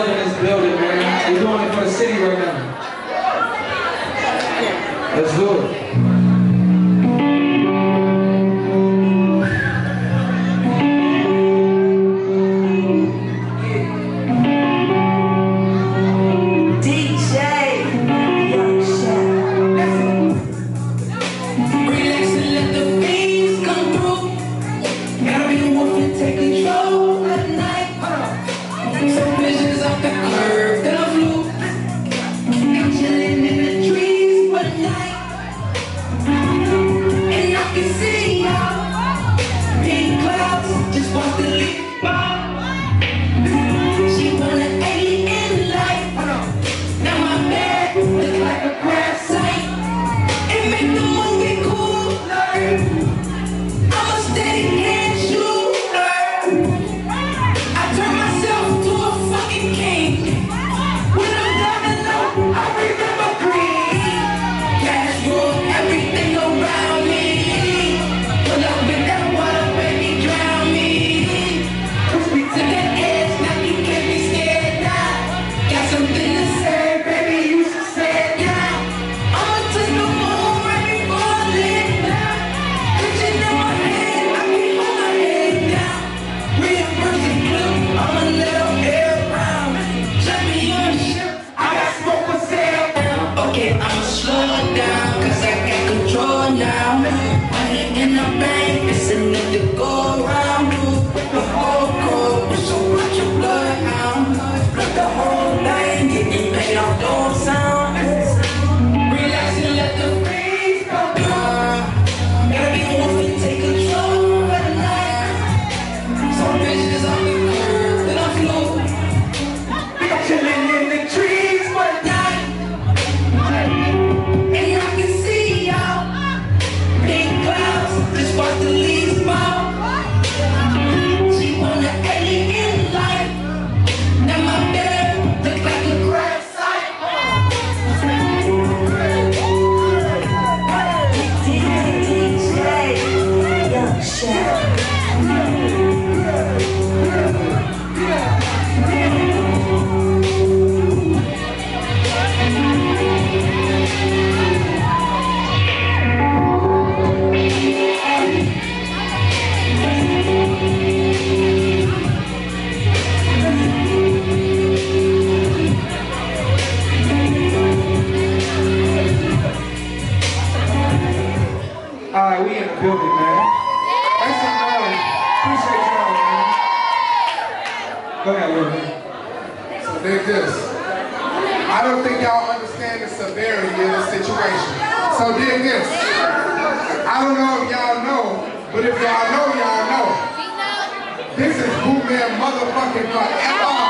blood in this building, man. We're doing it for the city right now. Let's do it. I don't think y'all understand the severity of the situation. So dig this. I don't know if y'all know, but if y'all know, y'all know. This is who man motherfucking forever.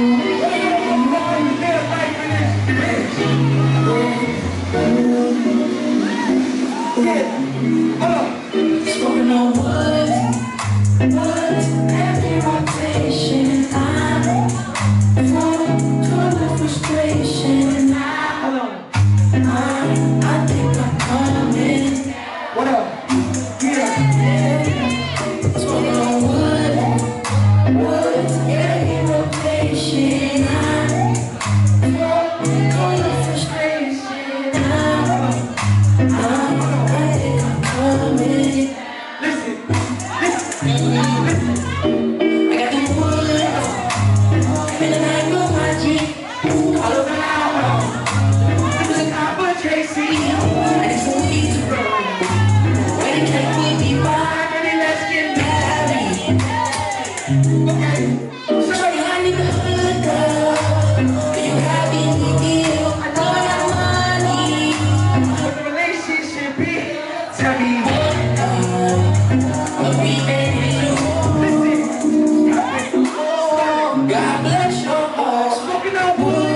What? Yes, sir.